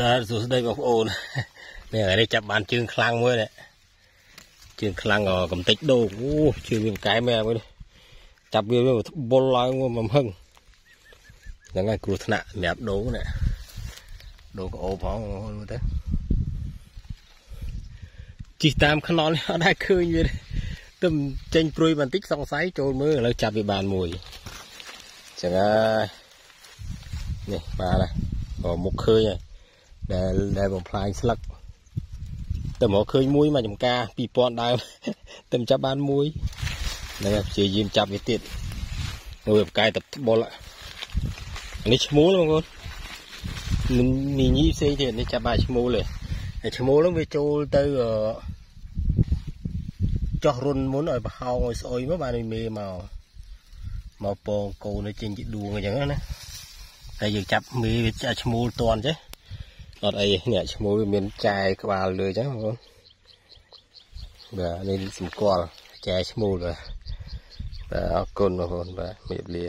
បាទសួស្តីបងប្អូននេះថ្ងៃនេះចាប់បានជើងខ្លាំងមួយនេះជើងខ្លាំងក៏កំតិចដូងអូជើងវាកែមែនមួយនេះចាប់វាវាបុលឡើងមកហឹងហ្នឹងហើយគ្រោះថ្នាក់សម្រាប់ដូងនេះដូងក៏អូផងមើលទៅជីតាមខ្នល់អត់ដែរឃើញវាទៅចេញព្រួយបន្តិចសង្ស័យចូលមើលឥឡូវចាប់វាបានមួយចឹងហើយនេះបានហើយក៏មុខឃើញហើយ ដែលដែលបំផ្លាញស្លឹកតែមកឃើញមួយមកចំការ2000ដើមតែចាប់បានមួយហ្នឹងហើយព្យាយាមចាប់វាទៀតនៅវាបកែតត្បុលនេះឈ្មោលបងប្អូនមីញីផ្សេងទៀតនេះចាប់បានឈ្មោលទេហើយឈ្មោលហ្នឹងវាចូលទៅចោះរុនមុនឲ្យប្រហោងឲ្យស្អុយមកបានមេមកមកពងកូននៅចេញជាដួងអញ្ចឹងណាហើយយើងចាប់មេវាឈ្មោលតន់ចេះ អត់អីនេះឈ្មោះវាមានចាយក្បាលលើចឹងបងប្អូនបាទនេះសម្គាល់ចាយឈ្មោះបាទបាទអរគុណបងប្អូនបាទមេបលា